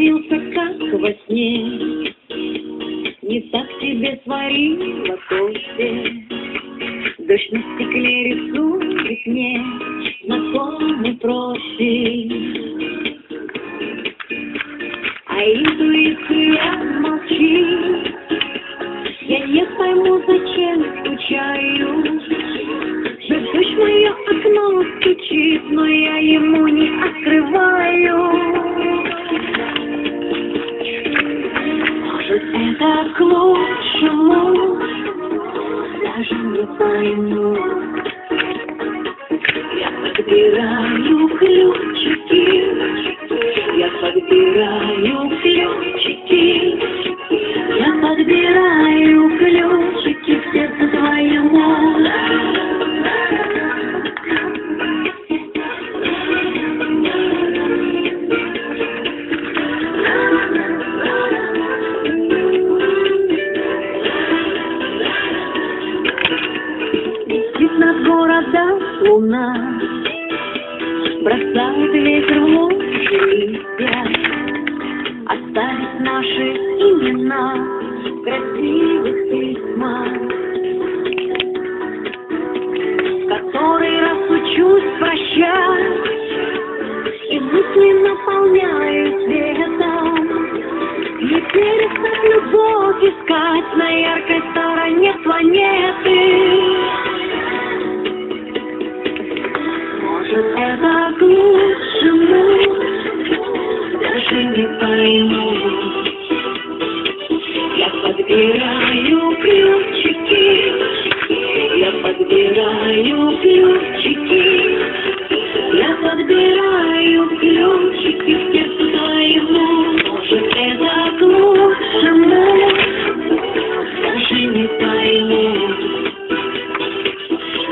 притворился, как во сне. Не так тебе сварила кофе. Дождь на стекле рисует мне знакомый профиль. А интуиция молчит. Я не пойму, зачем скучаю. Но дождь мое окно стучит, но я ему не открываю. Может, это к лучшему, даже не пойму. Я подбираю ключики, луна, Бросает ветер в лучи листья, Остались наши имена в красивых письмах, Который раз учусь прощать, И мысли наполняют светом, Не перестать любовь искать На яркой стороне планеты. Лучшему, даже не пойму. Я подбираю ключики, я подбираю ключики, я подбираю ключики в сердце твоему. Может, это к лучшему, даже не пойму.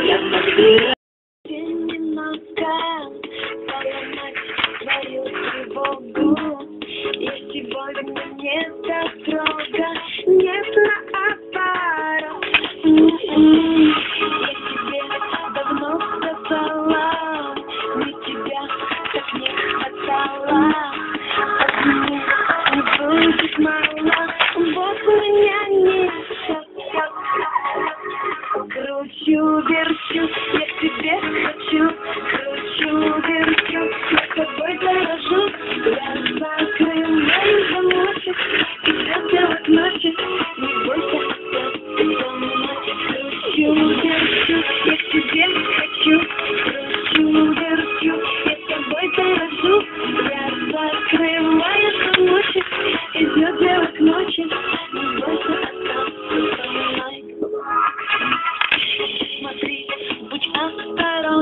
Я подбираю сегодня не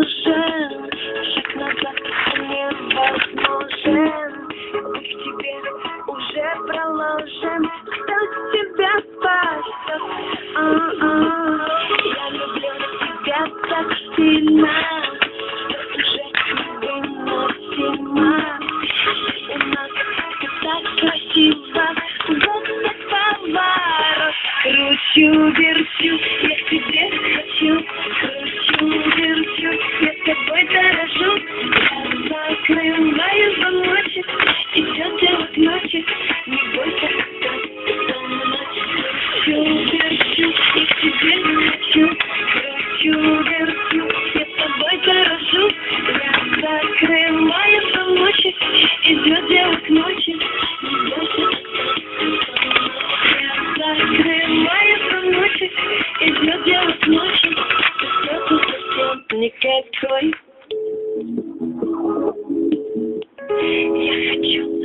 осторожен, шаг назад невозможен. Путь к тебе уже проложен, кто тебя спасет? А-а. Я люблю тебя так сильно, что уже невыносимо. У нас все так красиво, так поворот. Кручу, верчу, я к тебе хочу, Я закрываю замочек, и все делать ночи, не как твой. Я хочу